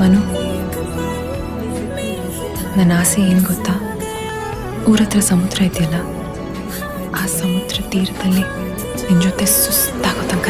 ಮನು, ನನ್ನ ಆಸೆ ಏನು ಗೊತ್ತಾ? ಊರ ಹತ್ರ ಸಮುದ್ರ ಇದೆಯಲ್ಲ, ಆ ಸಮುದ್ರ ತೀರದಲ್ಲಿ ನಿನ್ನ ಜೊತೆ ಸುಸ್ತಾಗೋ ತನಕ